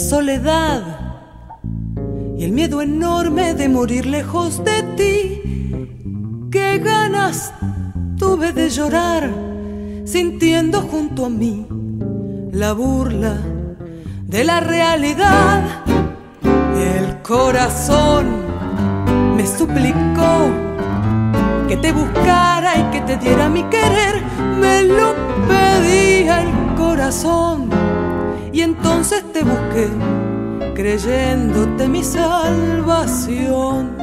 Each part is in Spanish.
soledad y el miedo enorme de morir lejos de ti. Qué ganas tuve de llorar sintiendo junto a mí la burla de la realidad. El corazón me suplicó que te buscara y que te diera mi querer. Me lo pedía el y entonces te busqué creyéndote mi salvación.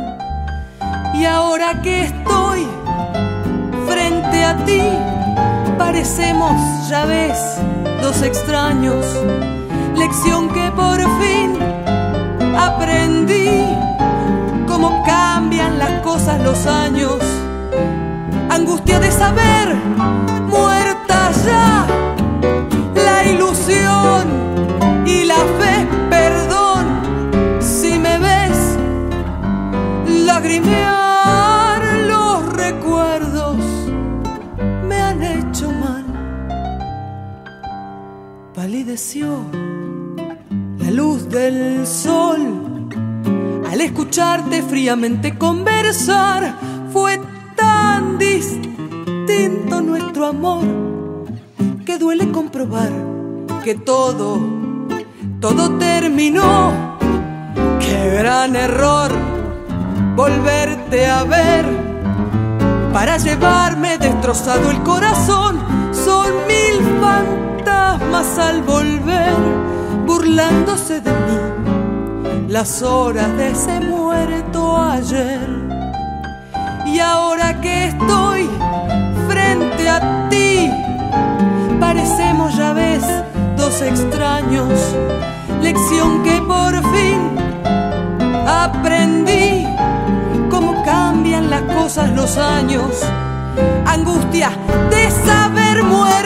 Y ahora que estoy frente a ti, parecemos, ya ves, dos extraños. Lección que por fin aprendí, cómo cambian las cosas los años. Angustia de saber, muerta ya, lagrimear los recuerdos me han hecho mal. Palideció la luz del sol al escucharte fríamente conversar. Fue tan distinto nuestro amor que duele comprobar que todo, todo terminó. Qué gran error volverte a ver para llevarme destrozado el corazón. Son mil fantasmas al volver, burlándose de mí, las horas de ese muerto ayer. Y ahora que estoy frente a ti, parecemos ya ves dos extraños, lección que por fin aprendí años. Angustia de saber muertas